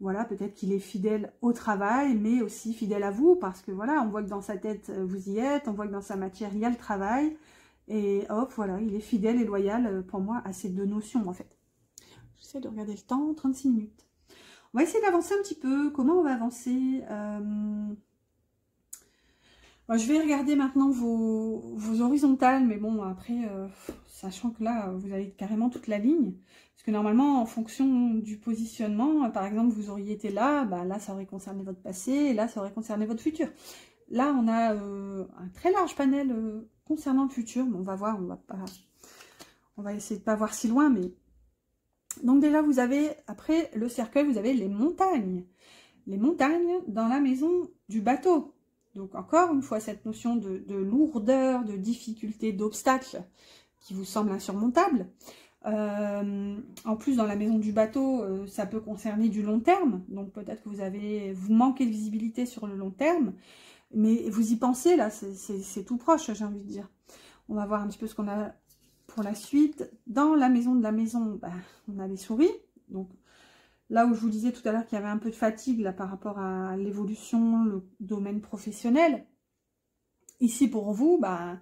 voilà, peut-être qu'il est fidèle au travail, mais aussi fidèle à vous, parce que voilà, on voit que dans sa tête, euh, vous y êtes, on voit que dans sa matière, il y a le travail, et hop, voilà, il est fidèle et loyal euh, pour moi à ces deux notions, en fait. J'essaie de regarder le temps, 36 minutes. On va essayer d'avancer un petit peu. Comment on va avancer euh, je vais regarder maintenant vos, horizontales, mais bon, après, sachant que là, vous avez carrément toute la ligne, parce que normalement, en fonction du positionnement, par exemple, vous auriez été là, bah là, ça aurait concerné votre passé, là, ça aurait concerné votre futur. Là, on a euh, un très large panel euh, concernant le futur. on va voir, on va on va essayer de pas voir si loin, mais donc déjà, vous avez, après le cercueil, vous avez les montagnes. Les montagnes dans la maison du bateau. Donc encore une fois, cette notion de, de lourdeur, de difficulté, d'obstacle qui vous semble insurmontable. Euh, en plus, dans la maison du bateau, euh, ça peut concerner du long terme. Donc peut-être que vous avez, vous manquez de visibilité sur le long terme. Mais vous y pensez, là, c'est tout proche, j'ai envie de dire. On va voir un petit peu ce qu'on a pour la suite. Dans la maison de la maison, bah, on a les souris. Donc là où je vous disais tout à l'heure qu'il y avait un peu de fatigue là, par rapport à l'évolution, le domaine professionnel. Ici, pour vous, bah,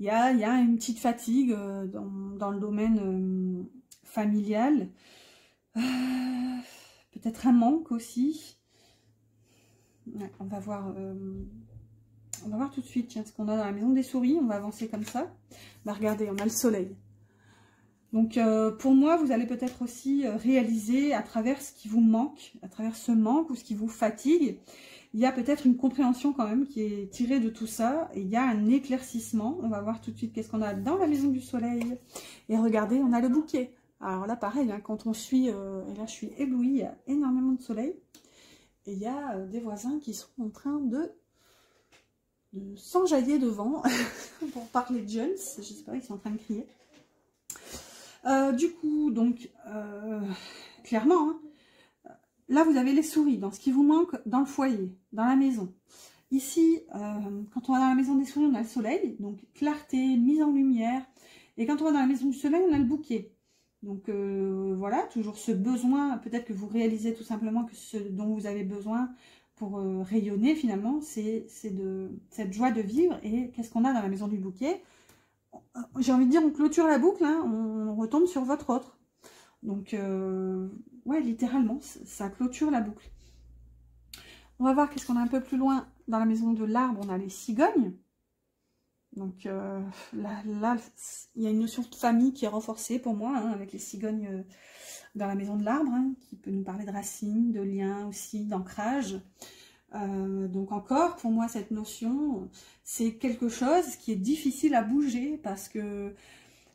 il y a, une petite fatigue euh, dans, le domaine euh, familial. Euh, peut-être un manque aussi. on va voir. tout de suite ce qu'on a dans la maison des souris. On va avancer comme ça. Bah, regardez, on a le soleil. Donc pour moi, vous allez peut-être aussi réaliser à travers ce qui vous manque, à travers ce manque ou ce qui vous fatigue, il y a peut-être une compréhension quand même qui est tirée de tout ça. Il y a un éclaircissement. On va voir tout de suite qu'est-ce qu'on a dans la maison du soleil. Et regardez, on a le bouquet. Alors là, pareil, hein, quand on suit, euh, et là je suis éblouie, il y a énormément de soleil. Et il y a euh, des voisins qui sont en train de, s'enjailler devant pour parler de Jones. Je sais pas, ils sont en train de crier. Euh, du coup, donc, clairement, hein, là, vous avez les souris, dans ce qui vous manque dans le foyer, dans la maison. Ici, euh, quand on va dans la maison des souris, on a le soleil, donc clarté, mise en lumière. Et quand on va dans la maison du soleil, on a le bouquet. Donc euh, voilà, toujours ce besoin, peut-être que vous réalisez tout simplement que ce dont vous avez besoin pour euh, rayonner finalement, c'est cette joie de vivre. Et qu'est-ce qu'on a dans la maison du bouquet? J'ai envie de dire, on clôture la boucle, hein, on retombe sur votre autre. Donc ouais, littéralement, ça clôture la boucle. On va voir qu'est-ce qu'on a un peu plus loin. Dans la maison de l'arbre, on a les cigognes. Donc euh, là, il y a une notion de famille qui est renforcée pour moi, hein, avec les cigognes euh, dans la maison de l'arbre, hein, qui peut nous parler de racines, de liens aussi, d'ancrage. Euh, donc encore, pour moi, cette notion, c'est quelque chose qui est difficile à bouger parce que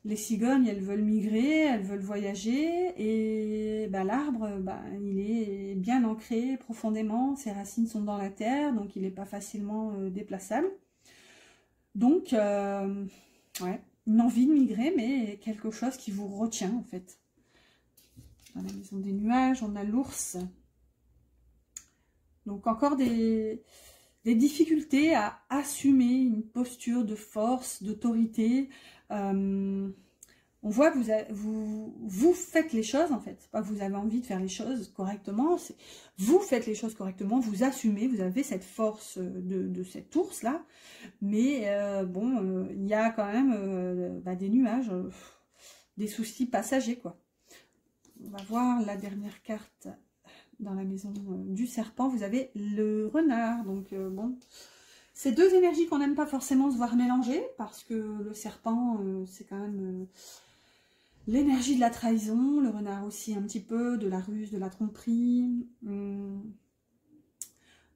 les cigognes, elles veulent migrer, elles veulent voyager, et bah, l'arbre, bah, il est bien ancré profondément, ses racines sont dans la terre, donc il n'est pas facilement euh, déplaçable. Donc, euh, une envie de migrer, mais quelque chose qui vous retient en fait. Dans la maison des nuages, on a l'ours. Donc encore des, difficultés à assumer une posture de force, d'autorité, euh, on voit que vous, vous, faites les choses, en fait. Pas vous avez envie de faire les choses correctement, vous faites les choses correctement, vous assumez, vous avez cette force de, cette ours-là. Mais euh, bon, euh, il y a quand même bah, des nuages, des soucis passagers, quoi. On va voir la dernière carte dans la maison du serpent. Vous avez le renard, donc bon... C'est deux énergies qu'on n'aime pas forcément se voir mélanger, parce que le serpent, c'est quand même l'énergie de la trahison, le renard aussi un petit peu, de la ruse, de la tromperie. Hmm.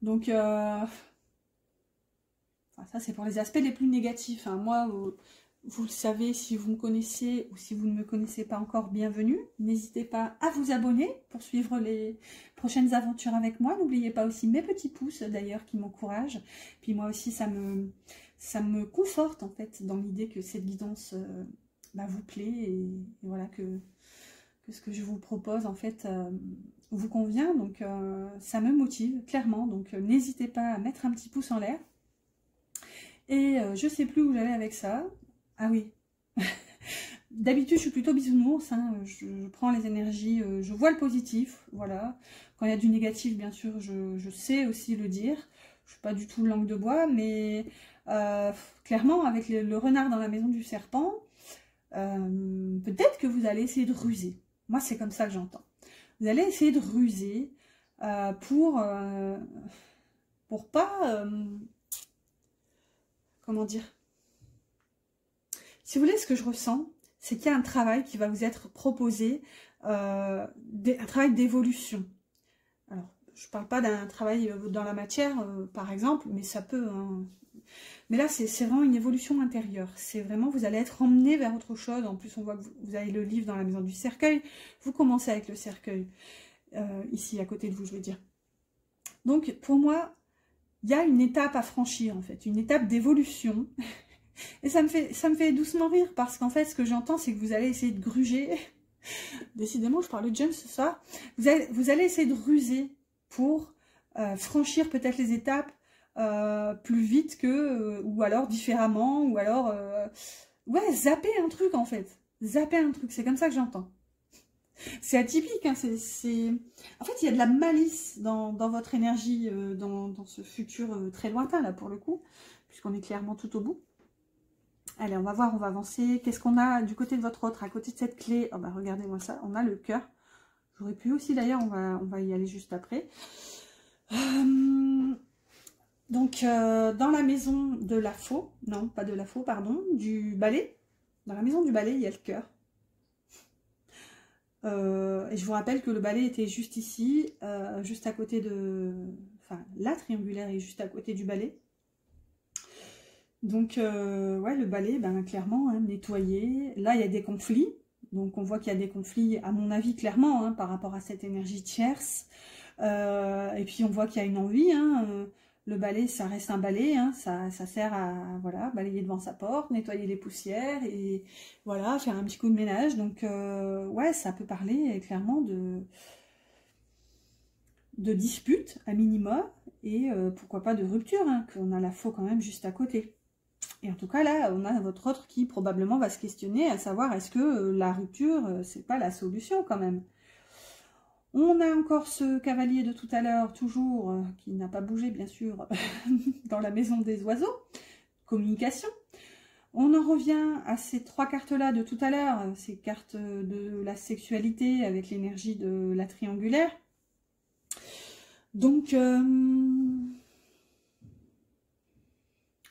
Donc, euh, ça c'est pour les aspects les plus négatifs. Hein. Moi, vous, le savez, si vous me connaissez ou si vous ne me connaissez pas encore, bienvenue. N'hésitez pas à vous abonner pour suivre les prochaines aventures avec moi. N'oubliez pas aussi mes petits pouces d'ailleurs qui m'encouragent. Puis moi aussi, ça me, ça me conforte en fait dans l'idée que cette guidance... Euh, bah, vous plaît et, voilà que, ce que je vous propose en fait euh, vous convient. Donc euh, ça me motive clairement. Donc n'hésitez pas à mettre un petit pouce en l'air. Et je sais plus où j'allais avec ça. Ah oui. D'habitude, je suis plutôt bisounours. Hein. Je, prends les énergies, je vois le positif. Voilà. Quand il y a du négatif, bien sûr, je, sais aussi le dire. Je suis pas du tout langue de bois, mais clairement, avec le, renard dans la maison du serpent, euh, peut-être que vous allez essayer de ruser. Moi, c'est comme ça que j'entends. Vous allez essayer de ruser euh, pour, euh, pour pas... comment dire Si vous voulez, ce que je ressens, c'est qu'il y a un travail qui va vous être proposé, un travail d'évolution. Alors, je ne parle pas d'un travail dans la matière, par exemple, mais ça peut... Hein, mais là, c'est vraiment une évolution intérieure. C'est vraiment, vous allez être emmené vers autre chose. En plus, on voit que vous avez le livre dans la maison du cercueil. Vous commencez avec le cercueil, euh, ici, à côté de vous, je veux dire. Donc, pour moi, il y a une étape à franchir, en fait. Une étape d'évolution. Et ça me, fait, doucement rire, parce qu'en fait, ce que j'entends, c'est que vous allez essayer de gruger. Décidément, je parle de James ce soir. Vous allez, essayer de ruser pour euh, franchir peut-être les étapes euh, plus vite que, euh, ou alors différemment, ou alors, ouais, zapper un truc en fait. Zapper un truc, c'est comme ça que j'entends. C'est atypique, hein, c'est... En fait, il y a de la malice dans, votre énergie, dans, ce futur très lointain, là, pour le coup, puisqu'on est clairement tout au bout. Allez, on va voir, on va avancer. Qu'est-ce qu'on a du côté de votre autre, à côté de cette clé? Oh bah, regardez-moi ça, on a le cœur. J'aurais pu aussi, d'ailleurs, on va, y aller juste après. Donc, euh, dans la maison de la faux, non, pas de la faux, pardon, du balai, dans la maison du balai, il y a le cœur. Euh, et je vous rappelle que le balai était juste ici, euh, juste à côté de... Enfin, la triangulaire est juste à côté du balai. Donc, ouais, le balai, ben, clairement, hein, nettoyé. Là, il y a des conflits. Donc, on voit qu'il y a des conflits, à mon avis, clairement, hein, par rapport à cette énergie tierce. et puis, on voit qu'il y a une envie, hein, le balai, ça reste un balai, ça, sert à voilà balayer devant sa porte, nettoyer les poussières et voilà faire un petit coup de ménage. Donc euh, ouais, ça peut parler clairement de de dispute à minima et euh, pourquoi pas de rupture, qu'on a la faux quand même juste à côté. Et en tout cas là, on a votre autre qui probablement va se questionner à savoir est-ce que euh, la rupture c'est pas la solution quand même? On a encore ce cavalier de tout à l'heure, toujours, euh, qui n'a pas bougé, bien sûr, dans la maison des oiseaux. Communication. On en revient à ces trois cartes-là de tout à l'heure, ces cartes de la sexualité avec l'énergie de la triangulaire. Donc, euh,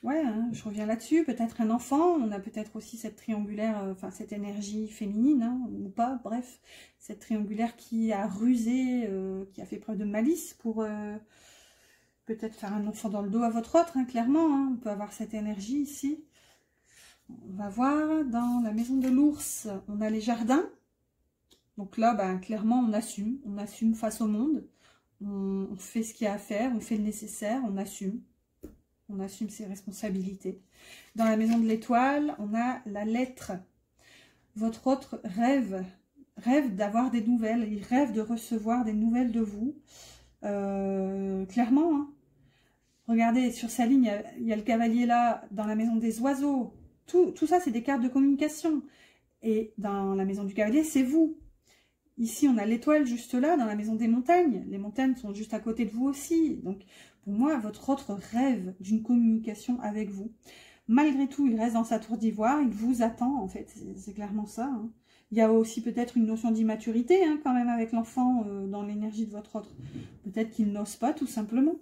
ouais, hein, je reviens là-dessus, peut-être un enfant, on a peut-être aussi cette triangulaire, euh, enfin cette énergie féminine, hein, ou pas, bref, cette triangulaire qui a rusé, euh, qui a fait preuve de malice pour euh, peut-être faire un enfant dans le dos à votre autre, hein, clairement, on peut avoir cette énergie ici. On va voir, dans la maison de l'ours, on a les jardins, donc là, ben, clairement, on assume, on assume face au monde, on fait ce qu'il y a à faire, on fait le nécessaire, on assume on assume ses responsabilités. Dans la maison de l'étoile, on a la lettre. Votre autre rêve, rêve d'avoir des nouvelles, il rêve de recevoir des nouvelles de vous. Euh, clairement, hein. regardez, sur sa ligne, il y, a, le cavalier là, dans la maison des oiseaux. Tout, tout ça, c'est des cartes de communication. Et dans la maison du cavalier, c'est vous. Ici, on a l'étoile juste là, dans la maison des montagnes. Les montagnes sont juste à côté de vous aussi. Donc, pour moi, votre autre rêve d'une communication avec vous. Malgré tout, il reste dans sa tour d'ivoire, il vous attend, en fait. C'est clairement ça. Hein. Il y a aussi peut-être une notion d'immaturité, hein, quand même, avec l'enfant euh, dans l'énergie de votre autre. Peut-être qu'il n'ose pas, tout simplement.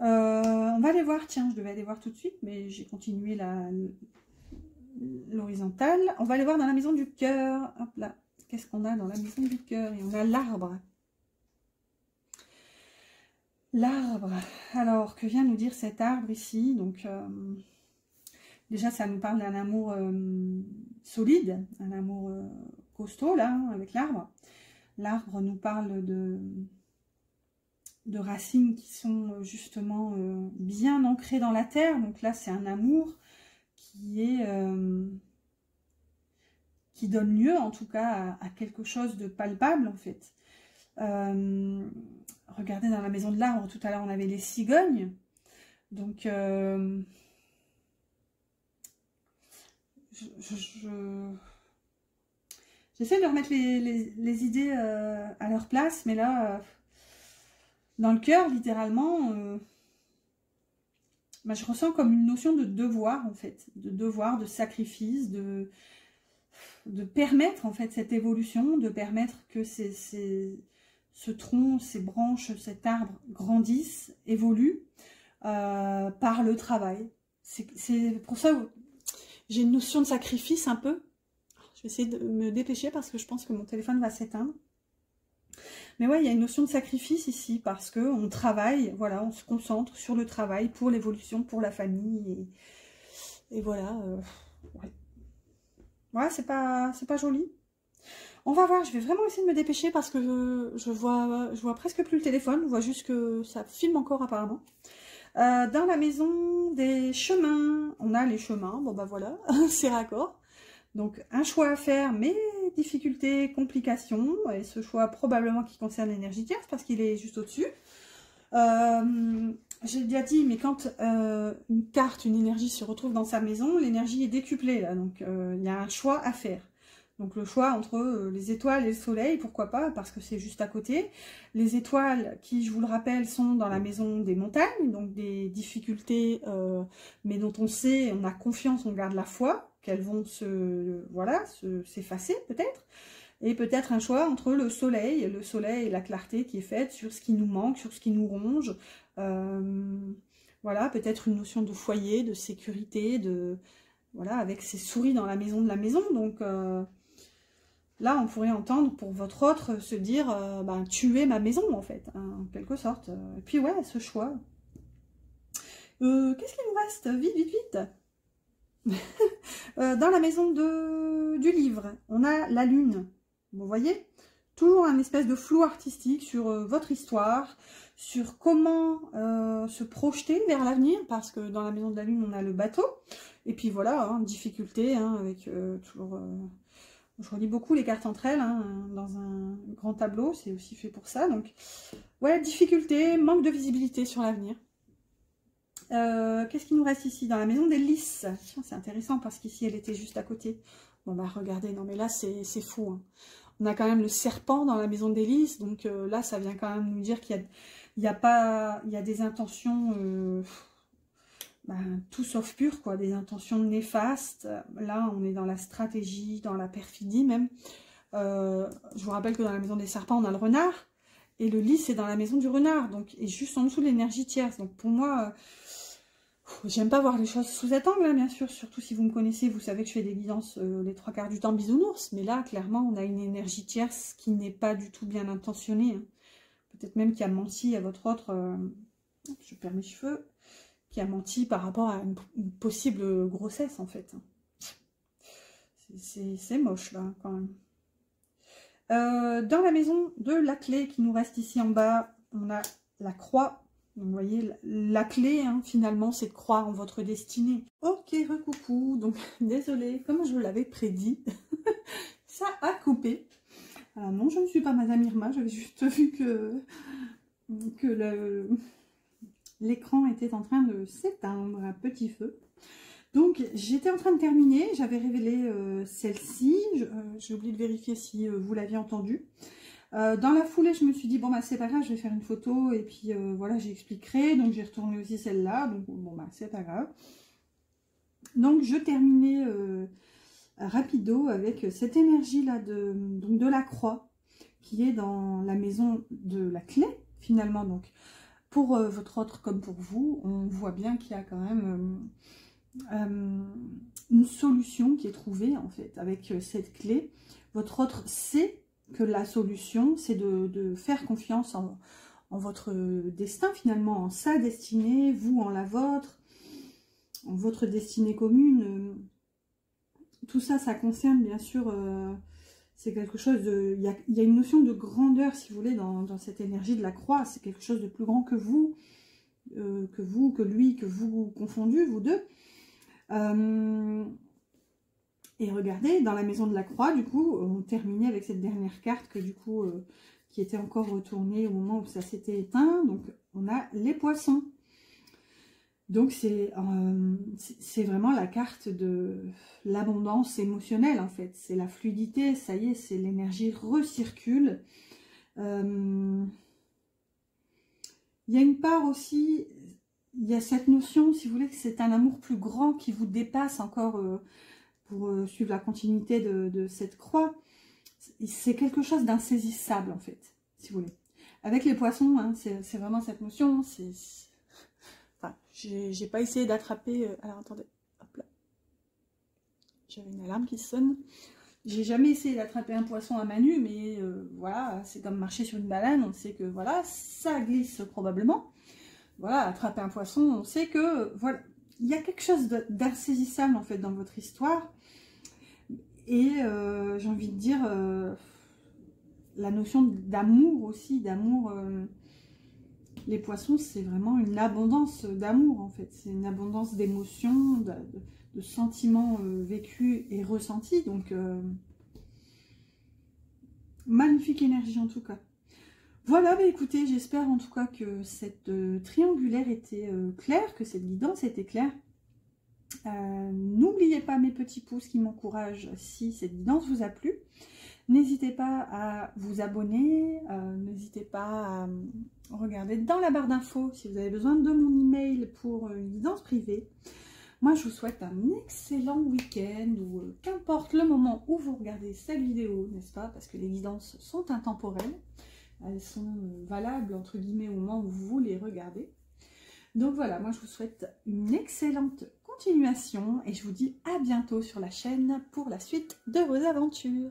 Euh, on va aller voir, tiens, je devais aller voir tout de suite, mais j'ai continué l'horizontale. On va aller voir dans la maison du cœur. Hop là, qu'est-ce qu'on a dans la maison du cœur? Et on a l'arbre. L'arbre. Alors, que vient nous dire cet arbre ici? Donc, euh, déjà, ça nous parle d'un amour euh, solide, un amour euh, costaud, là, hein, avec l'arbre. L'arbre nous parle de, racines qui sont justement bien ancrées dans la terre. Donc là, c'est un amour qui est qui donne lieu en tout cas à, quelque chose de palpable en fait. Regardez dans la maison de l'arbre, tout à l'heure on avait les cigognes. Donc euh, j'essaie de remettre les, idées euh, à leur place, mais là, dans le cœur, littéralement, bah, je ressens comme une notion de devoir en fait, de devoir, de sacrifice, de de permettre en fait cette évolution, de permettre que ce tronc, ces branches, cet arbre grandissent, évoluent euh, par le travail. C'est pour ça que j'ai une notion de sacrifice un peu. Je vais essayer de me dépêcher parce que je pense que mon téléphone va s'éteindre. Mais ouais, il y a une notion de sacrifice ici parce que on travaille, voilà, on se concentre sur le travail pour l'évolution, pour la famille. Et, voilà. Euh, Ouais, c'est pas, pas joli. On va voir, je vais vraiment essayer de me dépêcher parce que je, vois, presque plus le téléphone. Je vois juste que ça filme encore apparemment. Euh, dans la maison des chemins, on a les chemins. Bon bah voilà, c'est raccord. Donc un choix à faire, mais difficultés, complications. Et ce choix probablement qui concerne l'énergie tierce parce qu'il est juste au-dessus. Euh, j'ai déjà dit, mais quand euh, une carte, une énergie se retrouve dans sa maison, l'énergie est décuplée là, donc il y a un choix à faire. Donc le choix entre euh, les étoiles et le soleil, pourquoi pas, parce que c'est juste à côté. Les étoiles qui, je vous le rappelle, sont dans la maison des montagnes, donc des difficultés, mais dont on sait, on a confiance, on garde la foi, qu'elles vont se, voilà, s'effacer peut-être et peut-être un choix entre le soleil, le soleil et la clarté qui est faite sur ce qui nous manque, sur ce qui nous ronge. Euh, voilà, peut-être une notion de foyer, de sécurité, de voilà, avec ces souris dans la maison de la maison. Donc euh, là, on pourrait entendre pour votre autre se dire, euh, ben, tuer ma maison en fait, hein, en quelque sorte. Et puis ouais, ce choix. Qu'est-ce qu'il nous reste? Vite, vite, vite Dans la maison de, du livre, on a la lune. Vous voyez? Toujours un espèce de flou artistique sur euh, votre histoire, sur comment euh, se projeter vers l'avenir, parce que dans la maison de la lune, on a le bateau. Et puis voilà, hein, difficulté, hein, avec euh, toujours... je relis beaucoup les cartes entre elles, hein, dans un grand tableau, c'est aussi fait pour ça. Donc, ouais, difficulté, manque de visibilité sur l'avenir. Qu'est-ce qui nous reste ici? Dans la maison des lys. C'est intéressant parce qu'ici, elle était juste à côté. Bon, bah regardez, non mais là, c'est fou. Hein. On a quand même le serpent dans la maison d'Élise, donc euh, là, ça vient quand même nous dire qu'il y a, pas, il y a des intentions euh, ben, tout sauf pures, quoi, des intentions néfastes. Là, on est dans la stratégie, dans la perfidie même. Euh, je vous rappelle que dans la maison des serpents, on a le renard, et le lys, c'est dans la maison du renard, donc et juste en dessous de l'énergie tierce. Donc pour moi, J'aime pas voir les choses sous cet angle, hein, bien sûr, surtout si vous me connaissez, vous savez que je fais des guidances euh, les trois quarts du temps bisounours, mais là, clairement, on a une énergie tierce qui n'est pas du tout bien intentionnée. Hein. Peut-être même qui a menti à votre autre, euh, je perds mes cheveux, qui a menti par rapport à une, possible grossesse, en fait. C'est moche, là, quand même. Euh, dans la maison de la clé qui nous reste ici en bas, on a la croix vous voyez, la clé, hein, finalement, c'est de croire en votre destinée. Ok, recoucou. Donc, désolée, comme je l'avais prédit, ça a coupé. Alors non, je ne suis pas Madame Irma, j'avais juste vu que, que l'écran était en train de s'éteindre à petit feu. Donc, j'étais en train de terminer. J'avais révélé celle-ci. J'ai oublié de vérifier si vous l'aviez entendue. dans la foulée, je me suis dit, bon, bah, c'est pas grave, je vais faire une photo et puis voilà, j'expliquerai. Donc, j'ai retourné aussi celle-là. Donc, bon, bah, c'est pas grave. Donc, je terminais rapido avec cette énergie-là de, de la croix qui est dans la maison de la clé, finalement. Donc, pour euh, votre autre comme pour vous, on voit bien qu'il y a quand même euh, euh, une solution qui est trouvée, en fait, avec cette clé. Votre autre sait que la solution, c'est de, faire confiance en, en, votre destin, finalement, en sa destinée, vous en la vôtre, en votre destinée commune tout ça, ça concerne bien sûr, c'est quelque chose de... Il y a, une notion de grandeur, si vous voulez, dans, cette énergie de la croix. C'est quelque chose de plus grand que vous, euh, que vous, que lui, que vous confondus, vous deux. Euh, et regardez, dans la maison de la croix, du coup, on terminait avec cette dernière carte que du coup, qui était encore retournée au moment où ça s'était éteint. Donc, on a les poissons. Donc euh, c'est vraiment la carte de l'abondance émotionnelle en fait. C'est la fluidité, ça y est, c'est l'énergie recircule. Euh, il y a une part aussi, il y a cette notion, si vous voulez, que c'est un amour plus grand qui vous dépasse encore euh, pour suivre la continuité de, cette croix. C'est quelque chose d'insaisissable en fait, si vous voulez. Avec les poissons, hein, c'est vraiment cette notion, c'est j'ai pas essayé d'attraper... Euh, alors, attendez. Hop là. J'avais une alarme qui sonne. J'ai jamais essayé d'attraper un poisson à main nue, mais euh, voilà, c'est comme marcher sur une banane. On sait que, voilà, ça glisse probablement. Voilà, attraper un poisson, on sait que, voilà, il y a quelque chose d'insaisissable, en fait, dans votre histoire. Et euh, j'ai envie de dire, la notion d'amour aussi, d'amour les poissons, c'est vraiment une abondance d'amour, en fait. C'est une abondance d'émotions, de, sentiments euh, vécus et ressentis. Donc, euh, magnifique énergie, en tout cas. Voilà, bah, écoutez, j'espère en tout cas que cette euh, triangulaire était claire, que cette guidance était claire. N'oubliez pas mes petits pouces qui m'encouragent si cette guidance vous a plu. N'hésitez pas à vous abonner, n'hésitez pas à regardez dans la barre d'infos si vous avez besoin de mon email pour une guidance privée. Moi, je vous souhaite un excellent week-end ou euh, qu'importe le moment où vous regardez cette vidéo, n'est-ce pas Parce que les guidances sont intemporelles. Elles sont euh, valables, entre guillemets, au moment où vous les regardez. Donc voilà, moi, je vous souhaite une excellente continuation et je vous dis à bientôt sur la chaîne pour la suite de vos aventures.